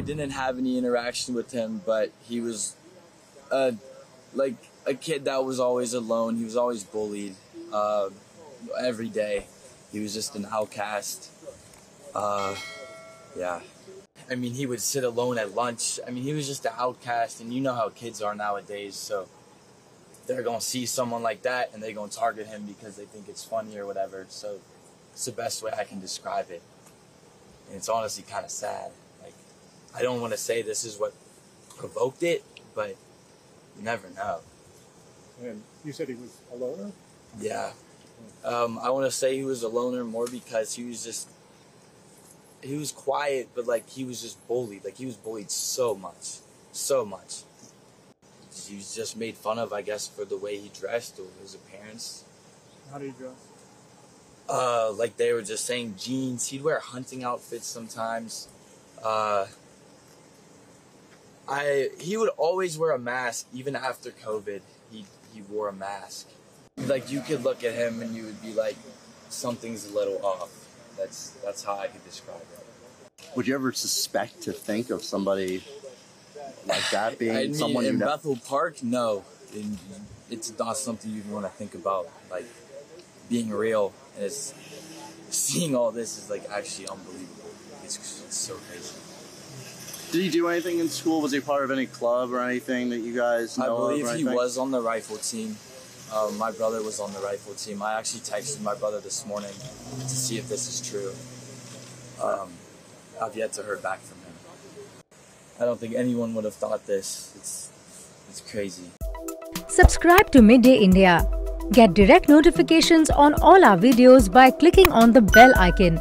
didn't have any interaction with him, but he was, uh, like a kid that was always alone. He was always bullied, uh, every day. He was just an outcast. Uh, yeah. I mean, he would sit alone at lunch. I mean, he was just an outcast, and you know how kids are nowadays. So they're gonna see someone like that, and they're gonna target him because they think it's funny or whatever. So it's the best way I can describe it. And it's honestly kind of sad. I don't want to say this is what provoked it, but you never know. And you said he was a loner? Yeah. Um, I want to say he was a loner more because he was just he was quiet, but like he was just bullied. Like he was bullied so much, so much. He was just made fun of, I guess, for the way he dressed or his appearance. How did he dress? Uh, like they were just saying jeans. He'd wear hunting outfits sometimes. Uh, I he would always wear a mask even after COVID. He he wore a mask. Like you could look at him and you would be like, something's a little off. That's that's how I could describe it. Would you ever suspect to think of somebody like that being I mean, someone you in? Bethel Park, no, In- it's not something you want to think about. Like being real and it's seeing all this is like actually unbelievable. It's, it's so crazy. Did he do anything in school? Was he part of any club or anything that you guys know I believe or he was on the rifle team. Um, my brother was on the rifle team. I actually texted my brother this morning to see if this is true. Um, I've yet to hear back from him. I don't think anyone would have thought this. It's it's crazy. Subscribe to Midday India. Get direct notifications on all our videos by clicking on the bell icon.